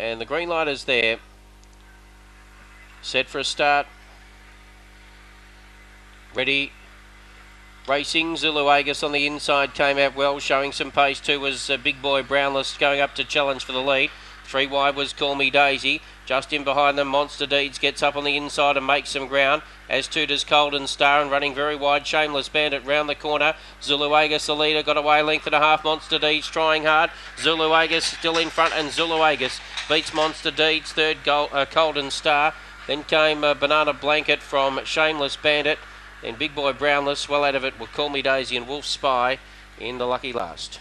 And the green light is there. Set for a start. Ready. Racing Zulu Agus on the inside came out well, showing some pace too. Was uh, Big Boy Brownless going up to challenge for the lead. Three wide was Call Me Daisy. Just in behind them, Monster Deeds gets up on the inside and makes some ground. As too does Golden Star and running very wide. Shameless Bandit round the corner. Zulu Agus, the leader, got away length and a half. Monster Deeds trying hard. Zulu Agus still in front and Zulu Agus beats Monster Deeds. Third, goal, uh, Golden Star. Then came uh, Banana Blanket from Shameless Bandit. Then Big Boy Brownless, well out of it, will Call Me Daisy and Wolf Spy in the lucky last.